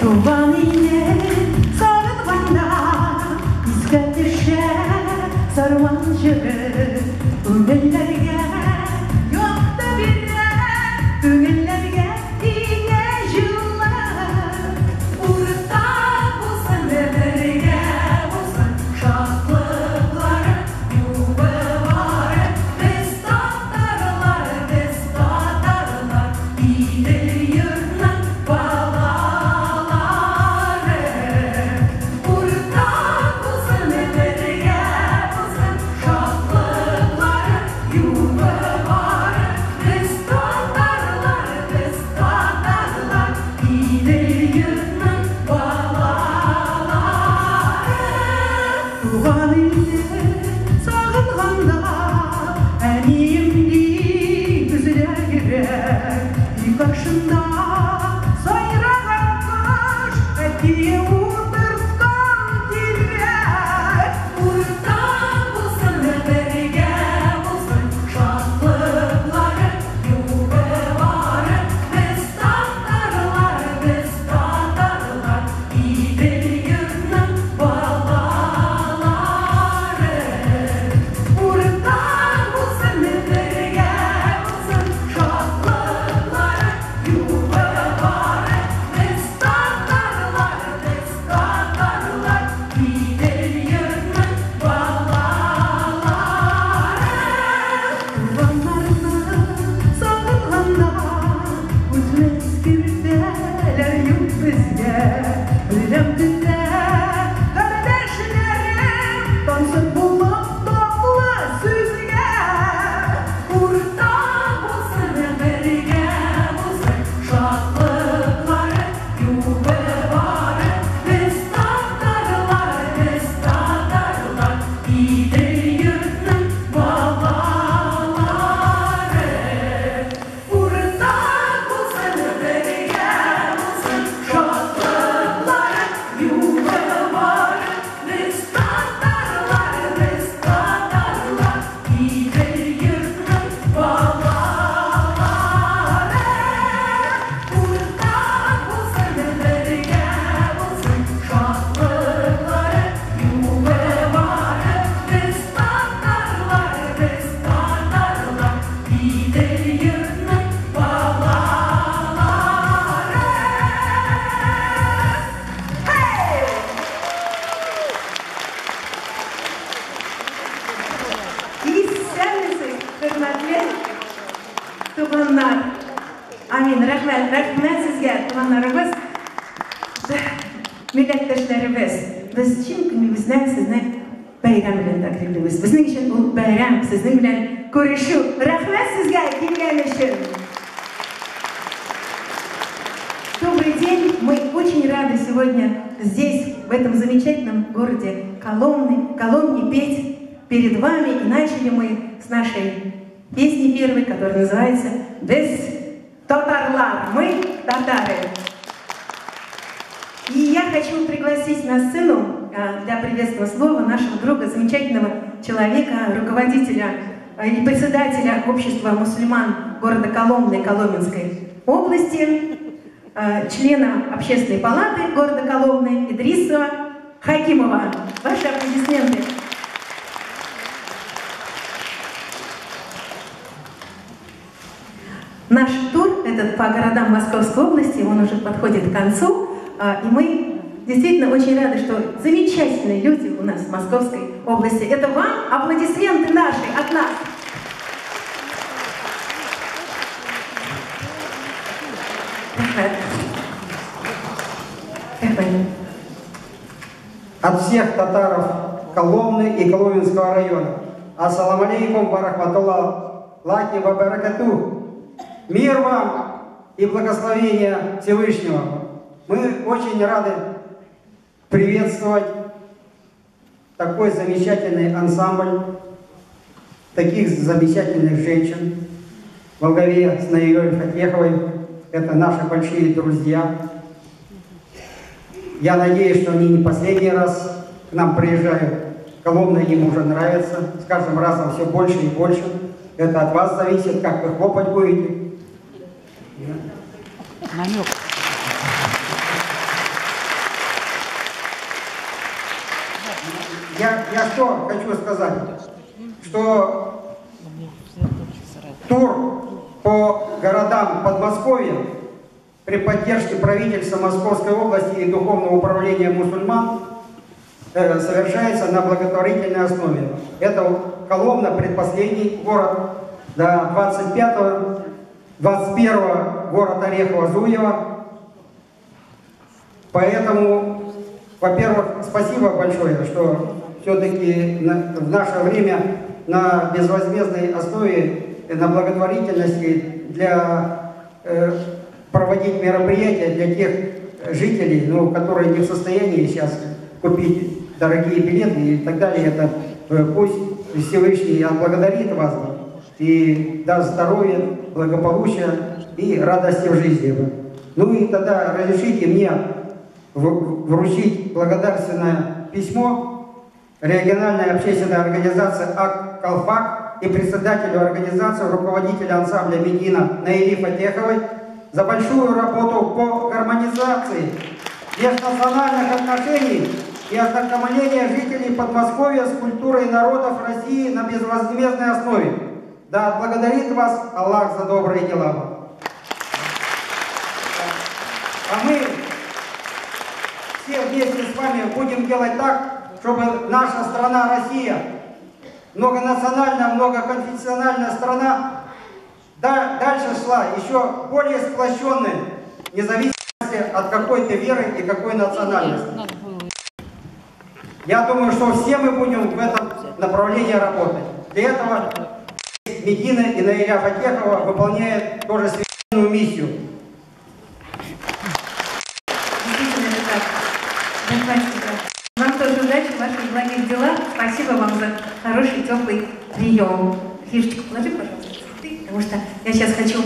Kovanine sarılmana İskendişe sarmancı. Ümmetlerine Добрый день! Мы очень рады сегодня здесь, в этом замечательном городе Коломны, Коломне петь перед вами. И начали мы с нашей песни первой, которая называется «Без татарлар». Мы татары. И я хочу пригласить на сцену а, для приветственного слова нашего друга, замечательного человека, руководителя а, и председателя общества мусульман города Коломны Коломенской области, а, члена общественной палаты города Коломны Идрисова Хакимова. Ваши аплодисменты. Наш тур, этот по городам Московской области, он уже подходит к концу, а, и мы действительно очень рады, что замечательные люди у нас в Московской области. Это вам аплодисменты наши от нас. От всех татаров Коломны и Коломенского района. Ассаламу алейкум варахматуллах лахи ва баракату. Мир вам и благословения Всевышнего. Мы очень рады приветствовать такой замечательный ансамбль, таких замечательных женщин во главе с Наилей Фатеховой. это наши большие друзья. Я надеюсь, что они не последний раз к нам приезжают. Коломна им уже нравится. С каждым разом все больше и больше. Это от вас зависит, как вы хлопать будете. Намек. Я, я что хочу сказать, что тур по городам Подмосковья при поддержке правительства Московской области и Духовного управления мусульман э, совершается на благотворительной основе. Это Коломна, предпоследний город, до 25 21 город Орехово-Зуево. Поэтому, во-первых, спасибо большое, что все-таки в наше время на безвозмездной основе, на благотворительности для э, проводить мероприятия для тех жителей, ну, которые не в состоянии сейчас купить дорогие билеты и так далее. Это э, пусть Всевышний отблагодарит вас и даст здоровья, благополучия и радости в жизни. Ну и тогда разрешите мне вручить благодарственное письмо региональной общественной организации АК «Колфак» и председателю организации, руководителя ансамбля Медина Наили Фатеховой за большую работу по гармонизации межнациональных отношений и ознакомления жителей Подмосковья с культурой народов России на безвозмездной основе. Да, благодарит вас Аллах за добрые дела. А мы все вместе с вами будем делать так, чтобы наша страна Россия, многонациональная, многоконфессиональная страна, дальше шла еще более сплощенной, независимо от какой то веры и какой национальности. Я думаю, что все мы будем в этом направлении работать. Для этого Медина и Наиля Фатехова выполняет тоже священную миссию. Вам тоже удачи в ваших благих делах. Спасибо вам за хороший, теплый прием. Фишечку положи, пожалуйста, потому что я сейчас хочу